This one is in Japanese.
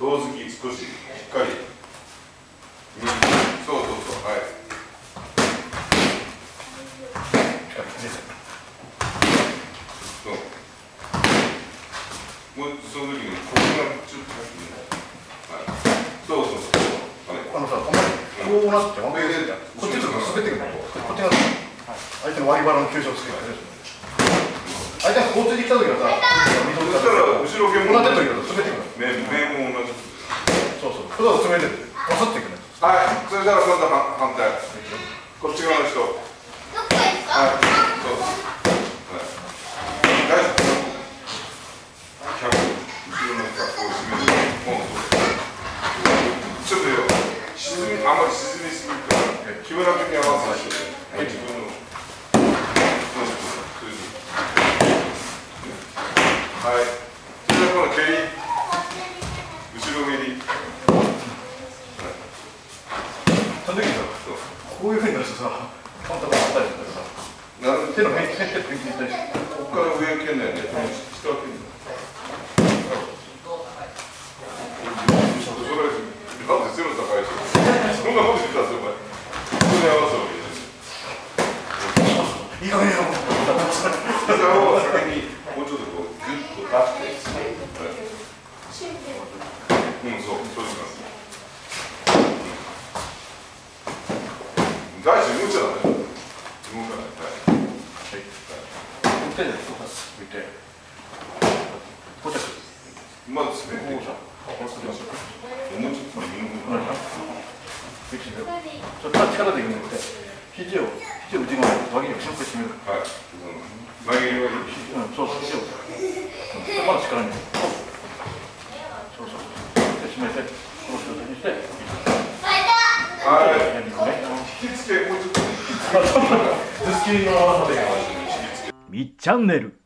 胴突き少ししっかり。右そうそうそう。はい。そう。もうその時にここがちょっと入ってねはい。そうそうそう。はい。あのさ、こうなって、こっちちょっと滑ってくる。こっちが相手の割り腹の急所をつけて相手がこうついてきた時はさ、見とく。そしたら後ろ剣こうなもってる時は滑ってくるそう。それだと詰めてる。こすっていくね。はい。それから今度は反対。こっち側の人。どこですかはい。そうはい。大丈夫キャブ後ろの人はこう締めてもうそうちょっとよ。沈みあんまり沈みすぎるから木村君に合わせて。はい。自分の。そうそうそうはい。それではこの蹴り後ろ蹴りその時にさ、そうこういうふうに出してさ、たりするからさ、なる手の辺。ここから上蹴んないで、下は蹴んない。それ、なんで背の高い人。そんなこと言ったら、お前。ここに合わせるい。いい加減やろ。膝を先に、もうちょっとこう、ギュッと出して。はいうん、そう、そういう感じ。大事、無茶だね。動かない。はい。手で、こうさ、見て。こちは。まず滑ってこうさ、こうするよ。もうちょっと右の方フィクシンで。それから力でいくんじゃなくて、肘を、肘を内側に、脇にシュッと締める。はい。前蹴りはいい。うん、そうそう、肘を。まだ力に。そうそうそう。で、締めて、この状態にして。はい。やりますね。引き付け、もうちょっと引き付け。頭スキーの技で。みっちゃんねる。